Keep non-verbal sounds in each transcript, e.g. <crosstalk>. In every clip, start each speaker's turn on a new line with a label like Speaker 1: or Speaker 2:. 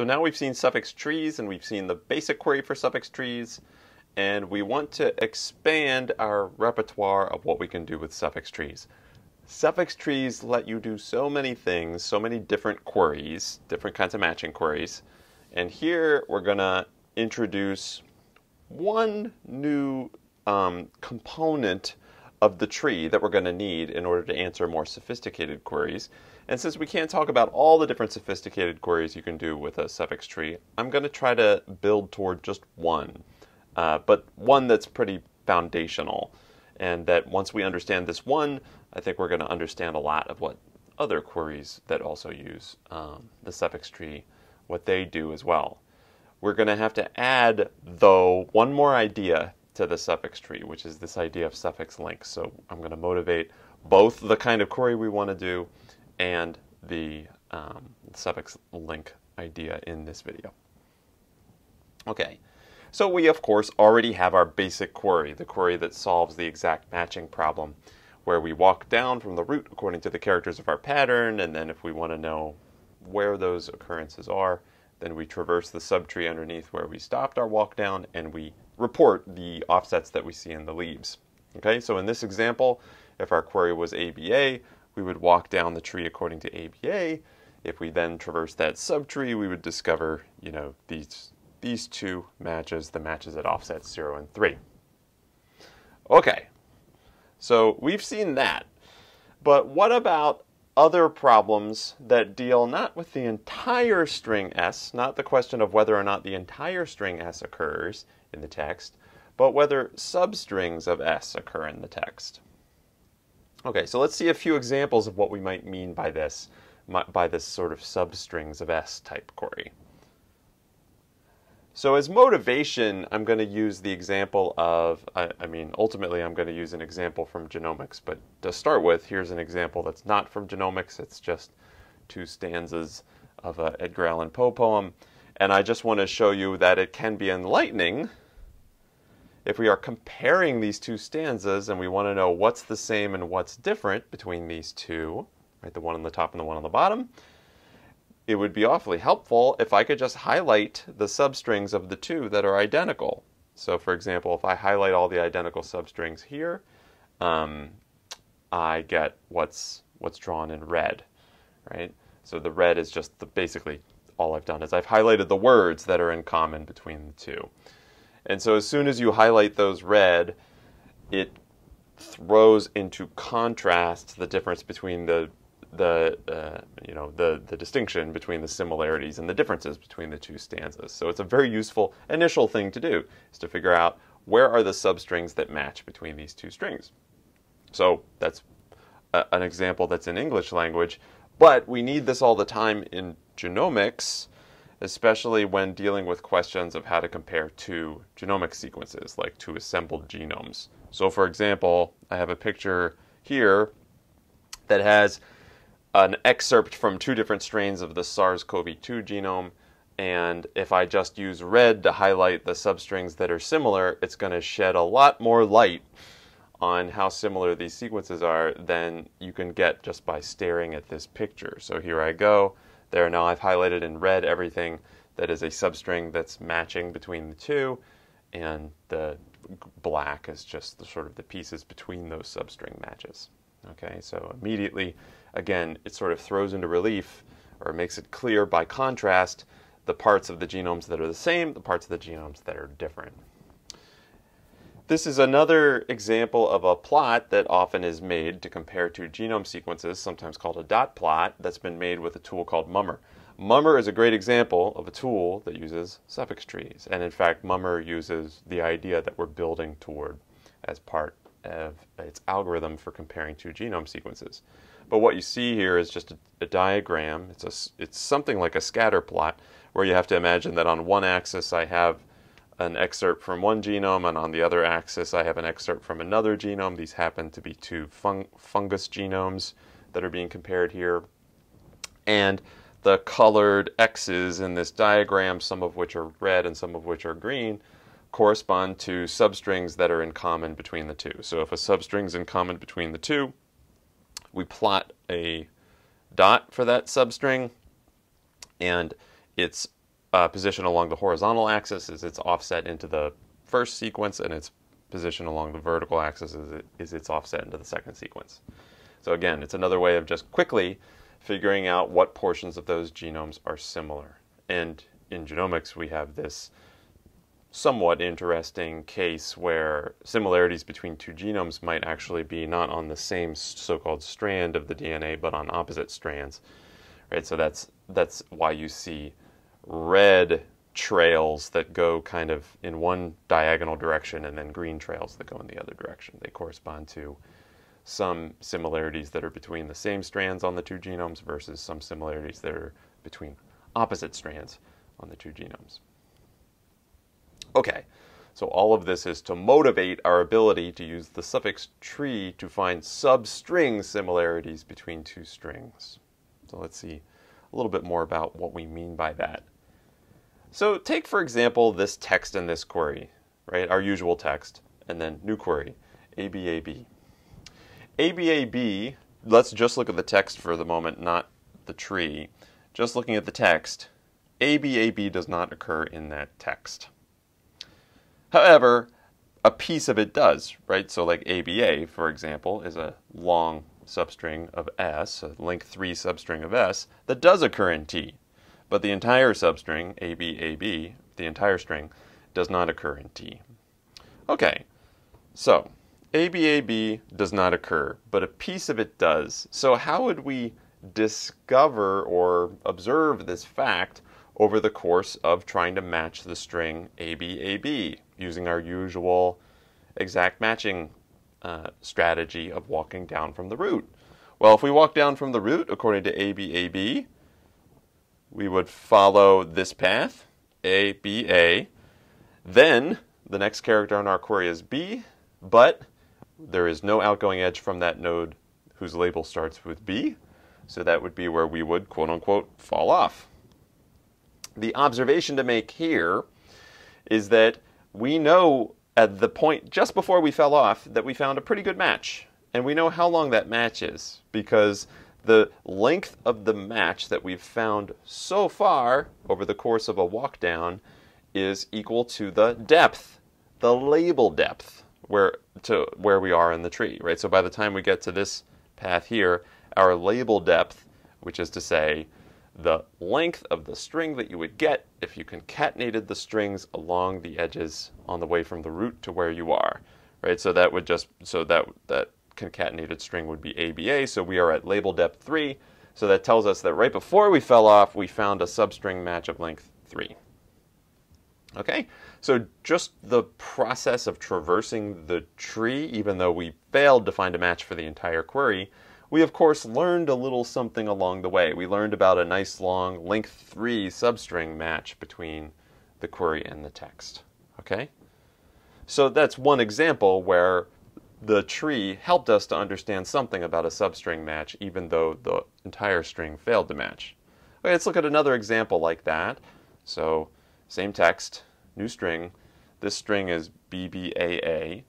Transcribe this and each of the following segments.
Speaker 1: So now we've seen suffix trees and we've seen the basic query for suffix trees and we want to expand our repertoire of what we can do with suffix trees. Suffix trees let you do so many things, so many different queries, different kinds of matching queries. And here we're going to introduce one new um, component of the tree that we're going to need in order to answer more sophisticated queries. And since we can't talk about all the different sophisticated queries you can do with a suffix tree, I'm going to try to build toward just one, uh, but one that's pretty foundational. And that once we understand this one, I think we're going to understand a lot of what other queries that also use um, the suffix tree, what they do as well. We're going to have to add, though, one more idea to the suffix tree, which is this idea of suffix links. So I'm going to motivate both the kind of query we want to do and the um, suffix link idea in this video. Okay, so we of course already have our basic query, the query that solves the exact matching problem, where we walk down from the root according to the characters of our pattern, and then if we want to know where those occurrences are, then we traverse the subtree underneath where we stopped our walk down and we report the offsets that we see in the leaves. Okay, so in this example, if our query was ABA, we would walk down the tree according to ABA. If we then traverse that subtree, we would discover, you know, these, these two matches, the matches at offsets 0 and 3. Okay, so we've seen that. But what about other problems that deal not with the entire string S, not the question of whether or not the entire string S occurs in the text, but whether substrings of S occur in the text. Okay, so let's see a few examples of what we might mean by this, by this sort of substrings of S type query. So as motivation, I'm going to use the example of, I, I, mean, ultimately I'm going to use an example from genomics, but to start with, here's an example that's not from genomics. It's just two stanzas of a Edgar Allan Poe poem. And I just want to show you that it can be enlightening if we are comparing these two stanzas and we want to know what's the same and what's different between these two, right, the one on the top and the one on the bottom, it would be awfully helpful if I could just highlight the substrings of the two that are identical. So for example, if I highlight all the identical substrings here, um, I get what's what's drawn in red, right? So the red is just the, basically all I've done is I've highlighted the words that are in common between the two. And so as soon as you highlight those red, it throws into contrast the difference between the the uh, you know the the distinction between the similarities and the differences between the two stanzas. So it's a very useful initial thing to do is to figure out where are the substrings that match between these two strings. So that's a, an example that's in English language, but we need this all the time in genomics especially when dealing with questions of how to compare two genomic sequences, like two assembled genomes. So, for example, I have a picture here that has an excerpt from two different strains of the SARS CoV 2 genome. And if I just use red to highlight the substrings that are similar, it's going to shed a lot more light on how similar these sequences are than you can get just by staring at this picture. So here I go. There now I've highlighted in red everything that is a substring that's matching between the two, and the black is just the sort of the pieces between those substring matches. Okay, so immediately, again, it sort of throws into relief or makes it clear by contrast the parts of the genomes that are the same, the parts of the genomes that are different. This is another example of a plot that often is made to compare two genome sequences, sometimes called a dot plot, that's been made with a tool called MUMmer. MUMmer is a great example of a tool that uses suffix trees. And in fact, MUMmer uses the idea that we're building toward as part of its algorithm for comparing two genome sequences. But what you see here is just a, a diagram. It's, a, it's something like a scatter plot where you have to imagine that on one axis I have an excerpt from one genome, and on the other axis, I have an excerpt from another genome. These happen to be two fung fungus genomes that are being compared here. And the colored X's in this diagram, some of which are red and some of which are green, correspond to substrings that are in common between the two. So if a substring is in common between the two, we plot a dot for that substring, and its uh, position along the horizontal axis is its offset into the first sequence, and its position along the vertical axis is, is its offset into the second sequence. So again, it's another way of just quickly figuring out what portions of those genomes are similar. And in genomics, we have this somewhat interesting case where similarities between two genomes might actually be not on the same so-called strand of the DNA, but on opposite strands. Right? So that's that's why you see red trails that go kind of in one diagonal direction and then green trails that go in the other direction. They correspond to some similarities that are between the same strands on the two genomes versus some similarities that are between opposite strands on the two genomes. Okay, so all of this is to motivate our ability to use the suffix tree to find substring similarities between two strings. So let's see a little bit more about what we mean by that. So take, for example, this text in this query, right? Our usual text, and then new query, ABAB. ABAB, let's just look at the text for the moment, not the tree. Just looking at the text, ABAB does not occur in that text. However, a piece of it does, right? So like ABA, for example, is a long substring of S, a length 3 substring of S, that does occur in T. But the entire substring, ABAB, the entire string, does not occur in T. Okay, so ABAB does not occur, but a piece of it does. So how would we discover or observe this fact over the course of trying to match the string ABAB using our usual exact matching uh, strategy of walking down from the root? Well, if we walk down from the root according to ABAB, we would follow this path, ABA. Then the next character in our query is B, but there is no outgoing edge from that node whose label starts with B. So that would be where we would, quote unquote, fall off. The observation to make here is that we know at the point just before we fell off that we found a pretty good match. And we know how long that match is because the length of the match that we've found so far over the course of a walk down is equal to the depth, the label depth where to where we are in the tree, right? So by the time we get to this path here, our label depth, which is to say the length of the string that you would get if you concatenated the strings along the edges on the way from the root to where you are, right? So that would just so that that concatenated string would be ABA. So we are at label depth three. So that tells us that right before we fell off, we found a substring match of length three. Okay, so just the process of traversing the tree, even though we failed to find a match for the entire query, we of course learned a little something along the way. We learned about a nice long length 3 substring match between the query and the text. Okay? So that's one example where the tree helped us to understand something about a substring match even though the entire string failed to match. Okay, let's look at another example like that. So same text, new string. This string is BBAA.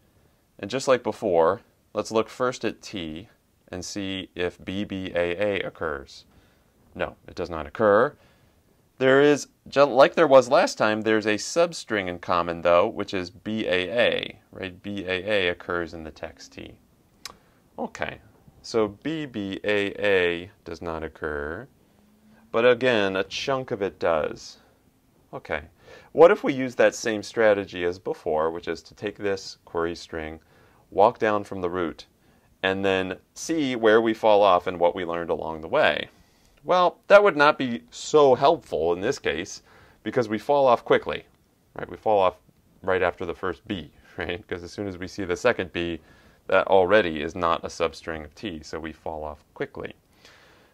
Speaker 1: And just like before, let's look first at T and see if BBAA occurs. No, it does not occur. There is, like there was last time, there's a substring in common though, which is BAA, right? BAA occurs in the text T. Okay, so BBAA does not occur, but again, a chunk of it does. Okay, what if we use that same strategy as before, which is to take this query string, walk down from the root, and then see where we fall off and what we learned along the way. Well, that would not be so helpful in this case because we fall off quickly, right? We fall off right after the first B, <laughs> right? Because as soon as we see the second B, that already is not a substring of T, so we fall off quickly.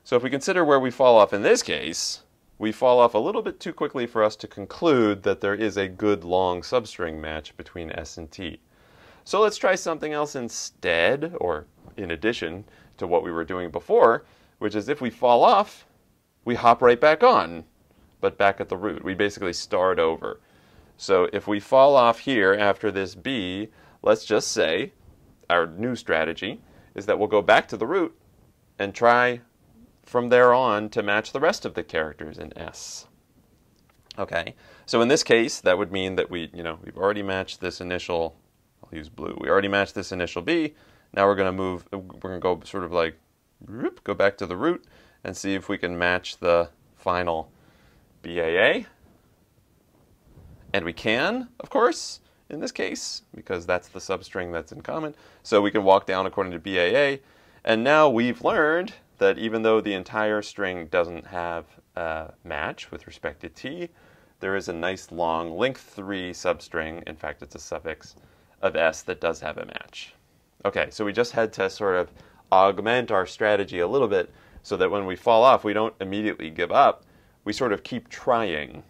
Speaker 1: So if we consider where we fall off in this case, we fall off a little bit too quickly for us to conclude that there is a good long substring match between S and T. So let's try something else instead, or in addition to what we were doing before, which is if we fall off, we hop right back on, but back at the root. We basically start over. So if we fall off here after this B, let's just say our new strategy is that we'll go back to the root and try from there on to match the rest of the characters in S. Okay, so in this case, that would mean that we, you know, we've already matched this initial, I'll use blue, we already matched this initial B. Now we're going to move, we're going to go sort of like, go back to the root and see if we can match the final BAA. And we can, of course, in this case, because that's the substring that's in common. So we can walk down according to BAA. And now we've learned that even though the entire string doesn't have a match with respect to T, there is a nice long length 3 substring, in fact it's a suffix, of S that does have a match. Okay, so we just had to sort of augment our strategy a little bit so that when we fall off, we don't immediately give up. We sort of keep trying.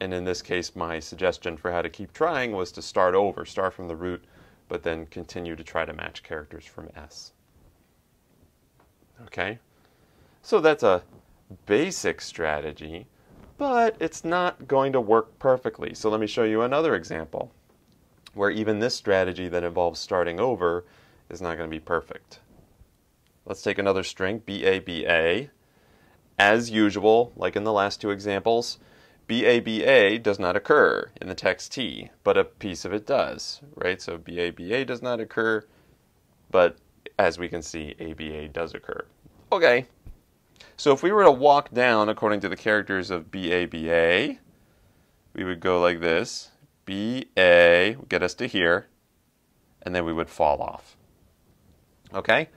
Speaker 1: And in this case, my suggestion for how to keep trying was to start over, start from the root, but then continue to try to match characters from S. Okay? So that's a basic strategy, but it's not going to work perfectly. So let me show you another example where even this strategy that involves starting over is not going to be perfect. Let's take another string, BABA. As usual, like in the last two examples, BABA does not occur in the text T, but a piece of it does, right? So BABA does not occur, but as we can see, ABA does occur. Okay, so if we were to walk down according to the characters of BABA, we would go like this. BA would get us to here, and then we would fall off. Okay?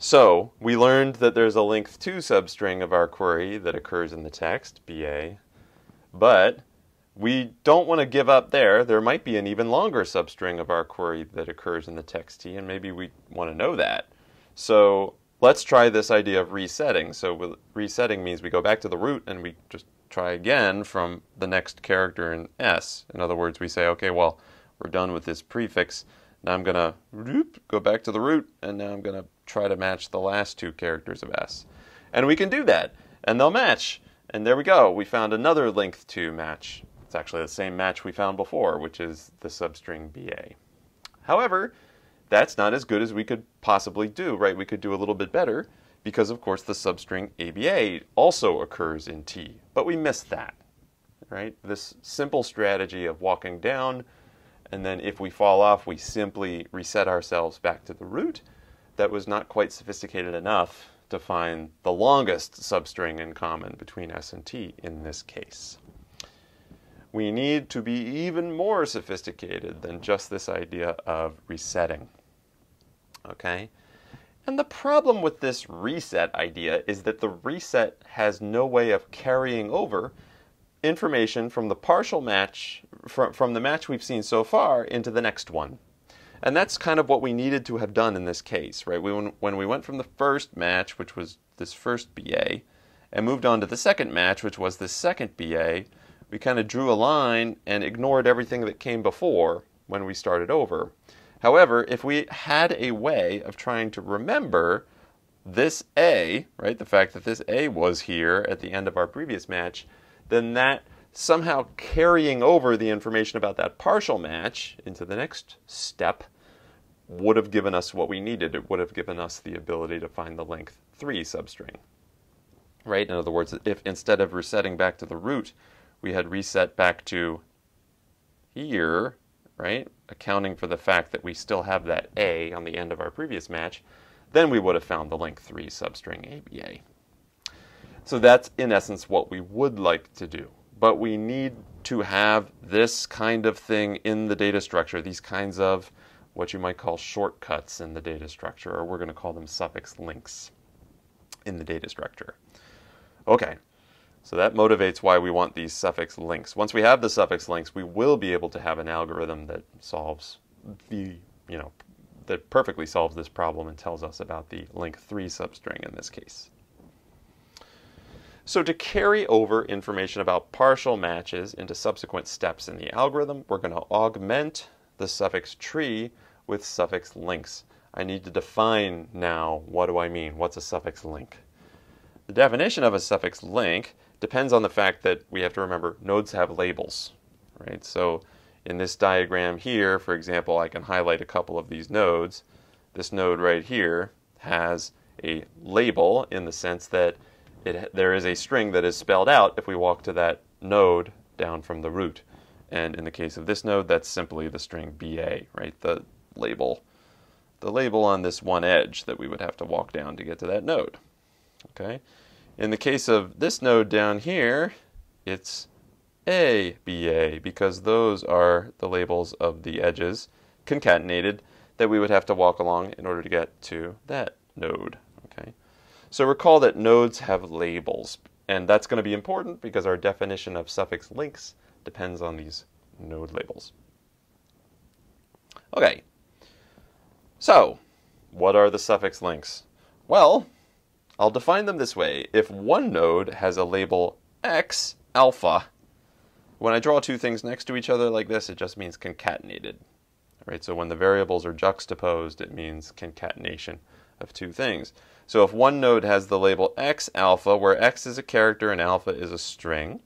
Speaker 1: So we learned that there's a length 2 substring of our query that occurs in the text, BA, but we don't want to give up there. There might be an even longer substring of our query that occurs in the text T, and maybe we want to know that. So let's try this idea of resetting. So resetting means we go back to the root and we just try again from the next character in S. In other words, we say, okay, well, we're done with this prefix. Now I'm going to go back to the root, and now I'm going to try to match the last two characters of S. And we can do that, and they'll match. And there we go. We found another length 2 match. It's actually the same match we found before, which is the substring BA. However, that's not as good as we could possibly do, right? We could do a little bit better because, of course, the substring ABA also occurs in T. But we missed that, right? This simple strategy of walking down, and then if we fall off, we simply reset ourselves back to the root that was not quite sophisticated enough to find the longest substring in common between S and T in this case. We need to be even more sophisticated than just this idea of resetting. Okay? And the problem with this reset idea is that the reset has no way of carrying over information from the partial match, from, from the match we've seen so far, into the next one. And that's kind of what we needed to have done in this case, right? We, when we went from the first match, which was this first BA, and moved on to the second match, which was this second BA, we kind of drew a line and ignored everything that came before when we started over. However, if we had a way of trying to remember this A, right, the fact that this A was here at the end of our previous match, then that somehow carrying over the information about that partial match into the next step would have given us what we needed. It would have given us the ability to find the length 3 substring. Right? In other words, if instead of resetting back to the root, we had reset back to here, right? Accounting for the fact that we still have that A on the end of our previous match, then we would have found the length 3 substring ABA. So that's in essence what we would like to do but we need to have this kind of thing in the data structure, these kinds of what you might call shortcuts in the data structure, or we're going to call them suffix links in the data structure. Okay, so that motivates why we want these suffix links. Once we have the suffix links, we will be able to have an algorithm that solves the, you know, that perfectly solves this problem and tells us about the link 3 substring in this case. So to carry over information about partial matches into subsequent steps in the algorithm, we're going to augment the suffix tree with suffix links. I need to define now what do I mean? What's a suffix link? The definition of a suffix link depends on the fact that we have to remember nodes have labels, right? So in this diagram here, for example, I can highlight a couple of these nodes. This node right here has a label in the sense that it, there is a string that is spelled out if we walk to that node down from the root. And in the case of this node, that's simply the string BA, right? The label, the label on this one edge that we would have to walk down to get to that node. Okay. In the case of this node down here, it's ABA because those are the labels of the edges concatenated that we would have to walk along in order to get to that node. So recall that nodes have labels, and that's going to be important because our definition of suffix links depends on these node labels. Okay, so what are the suffix links? Well, I'll define them this way. If one node has a label x alpha, when I draw two things next to each other like this, it just means concatenated. Right? So when the variables are juxtaposed, it means concatenation of two things. So if one node has the label x alpha, where x is a character and alpha is a string,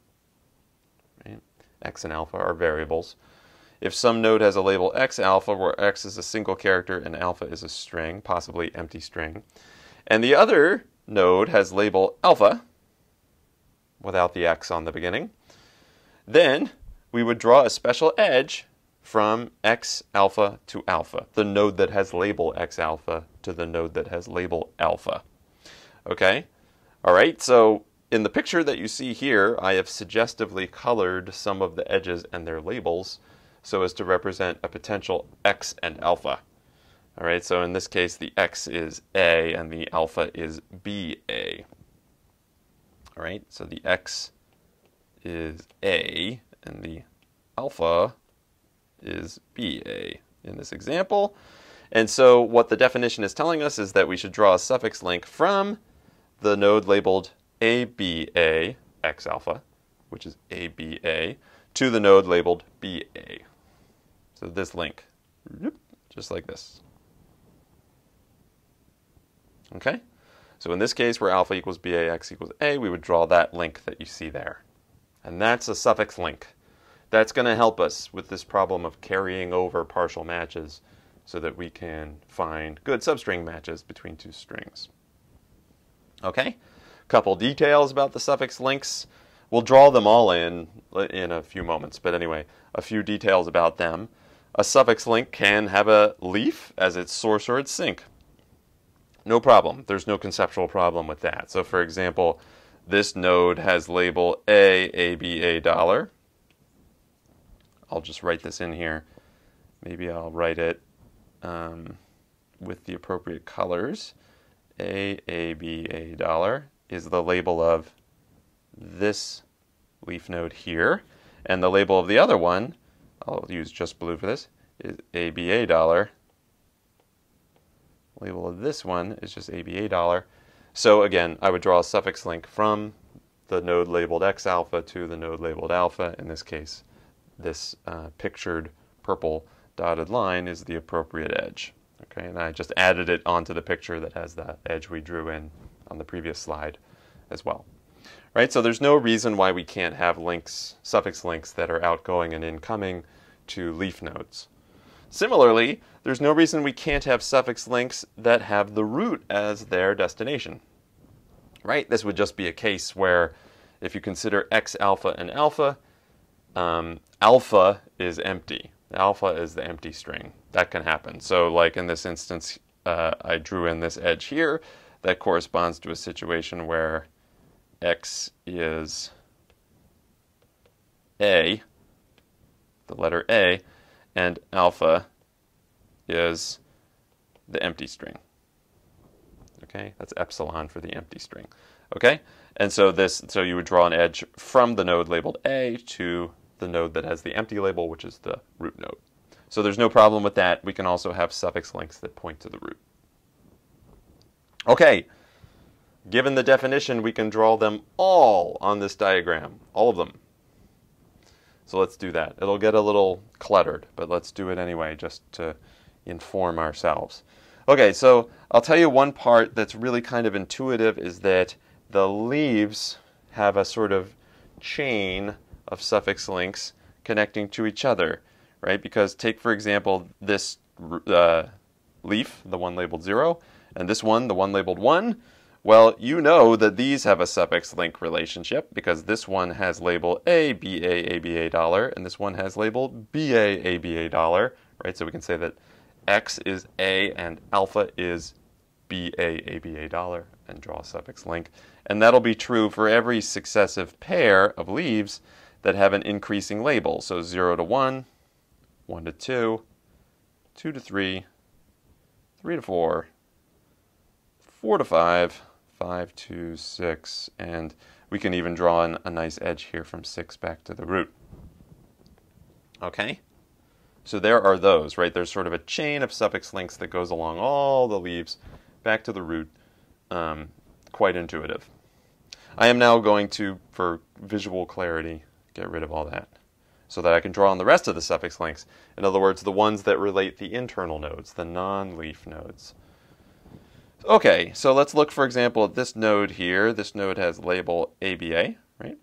Speaker 1: x and alpha are variables. If some node has a label x alpha where x is a single character and alpha is a string, possibly empty string, and the other node has label alpha without the x on the beginning, then we would draw a special edge from x alpha to alpha, the node that has label x alpha to the node that has label alpha. Okay? All right, so in the picture that you see here, I have suggestively colored some of the edges and their labels so as to represent a potential x and alpha. All right, so in this case, the x is a and the alpha is ba. All right, so the x is a and the alpha is ba in this example. And so what the definition is telling us is that we should draw a suffix link from the node labeled ABA X alpha, which is ABA, to the node labeled BA. So this link, just like this. Okay? So in this case, where alpha equals BA, X equals A, we would draw that link that you see there. And that's a suffix link. That's going to help us with this problem of carrying over partial matches so that we can find good substring matches between two strings. Okay? a couple details about the suffix links. We'll draw them all in in a few moments, but anyway, a few details about them. A suffix link can have a leaf as its source or its sink. No problem. There's no conceptual problem with that. So for example, this node has label A, A, B, A dollar. I'll just write this in here. Maybe I'll write it um, with the appropriate colors. A, A, B, A dollar is the label of this leaf node here. And the label of the other one, I'll use just blue for this, is ABA dollar. Label of this one is just ABA dollar. So again, I would draw a suffix link from the node labeled X alpha to the node labeled alpha. In this case, this uh, pictured purple dotted line is the appropriate edge. Okay, and I just added it onto the picture that has that edge we drew in on the previous slide as well. Right, so there's no reason why we can't have links, suffix links that are outgoing and incoming to leaf nodes. Similarly, there's no reason we can't have suffix links that have the root as their destination. Right, this would just be a case where if you consider x alpha and alpha, um, alpha is empty. Alpha is the empty string. That can happen. So like in this instance, uh, I drew in this edge here that corresponds to a situation where x is A, the letter A, and alpha is the empty string. Okay, that's epsilon for the empty string. Okay, and so this, so you would draw an edge from the node labeled A to the node that has the empty label, which is the root node. So there's no problem with that. We can also have suffix links that point to the root. Okay, given the definition, we can draw them all on this diagram, all of them. So let's do that. It'll get a little cluttered, but let's do it anyway just to inform ourselves. Okay, so I'll tell you one part that's really kind of intuitive is that the leaves have a sort of chain of suffix links connecting to each other, right? Because take, for example, this uh, leaf, the one labeled 0, and this one, the one labeled 1, Well, you know that these have a suffix link relationship because this one has label A, BA, ABA dollar, and this one has label BA, ABA dollar, right? So we can say that X is A and alpha is BA, ABA dollar and draw a suffix link. And that'll be true for every successive pair of leaves that have an increasing label. So 0 to 1, 1 to 2, 2 to 3, 3 to 4, 4 to 5, 5 to 6, and we can even draw an, a nice edge here from 6 back to the root. Okay? So there are those, right? There's sort of a chain of suffix links that goes along all the leaves back to the root. Um, quite intuitive. I am now going to, for visual clarity, get rid of all that so that I can draw on the rest of the suffix links. In other words, the ones that relate the internal nodes, the non-leaf nodes. Okay, so let's look, for example, at this node here. This node has label ABA, right?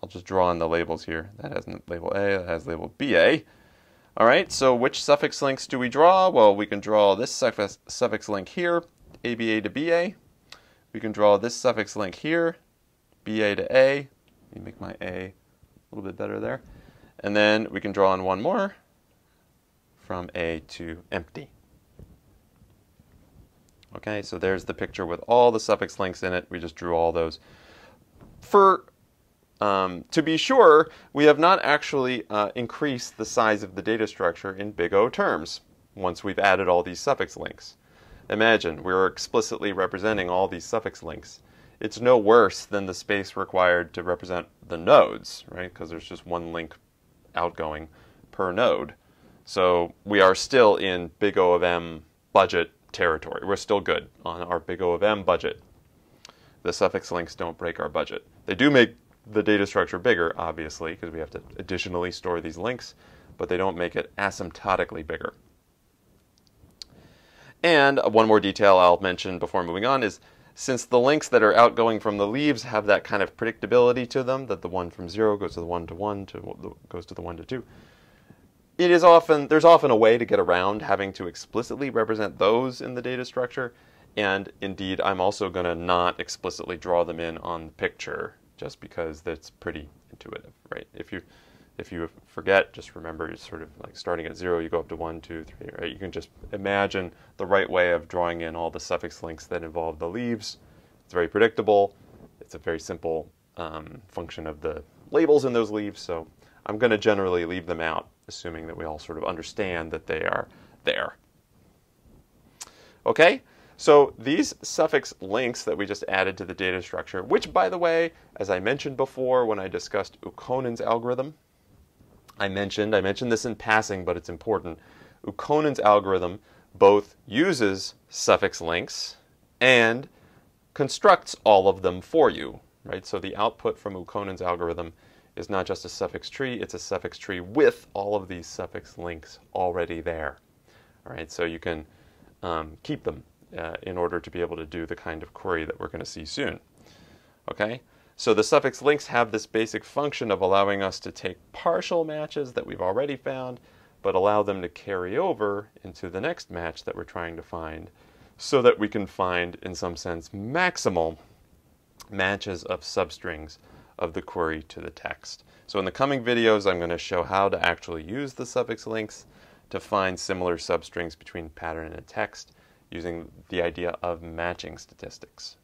Speaker 1: I'll just draw on the labels here. That has label A, that has label BA. All right, so which suffix links do we draw? Well, we can draw this suffix, suffix link here, ABA to BA. We can draw this suffix link here, BA to A. Let me make my A a little bit better there. And then we can draw on one more from A to empty. Okay, so there's the picture with all the suffix links in it. We just drew all those. For um, to be sure, we have not actually uh, increased the size of the data structure in big O terms once we've added all these suffix links. Imagine we're explicitly representing all these suffix links. It's no worse than the space required to represent the nodes, right? Because there's just one link outgoing per node. So we are still in big O of M budget territory. We're still good on our big O of M budget. The suffix links don't break our budget. They do make the data structure bigger, obviously, because we have to additionally store these links, but they don't make it asymptotically bigger. And one more detail I'll mention before moving on is since the links that are outgoing from the leaves have that kind of predictability to them, that the one from 0 goes to the 1 to 1 to goes to the 1 to 2, it is often there's often a way to get around having to explicitly represent those in the data structure. And indeed, I'm also going to not explicitly draw them in on the picture just because that's pretty intuitive, right? If you if you forget, just remember it's sort of like starting at zero, you go up to one, two, three, right? You can just imagine the right way of drawing in all the suffix links that involve the leaves. It's very predictable. It's a very simple um, function of the labels in those leaves. So I'm going to generally leave them out, assuming that we all sort of understand that they are there. Okay, so these suffix links that we just added to the data structure, which by the way, as I mentioned before when I discussed Ukkonen's algorithm, I mentioned, I mentioned this in passing, but it's important. Ukkonen's algorithm both uses suffix links and constructs all of them for you, right? So the output from Ukkonen's algorithm is not just a suffix tree, it's a suffix tree with all of these suffix links already there. All right, so you can um, keep them uh, in order to be able to do the kind of query that we're going to see soon. Okay, so the suffix links have this basic function of allowing us to take partial matches that we've already found, but allow them to carry over into the next match that we're trying to find so that we can find, in some sense, maximal matches of substrings of the query to the text. So in the coming videos, I'm going to show how to actually use the suffix links to find similar substrings between pattern and text using the idea of matching statistics.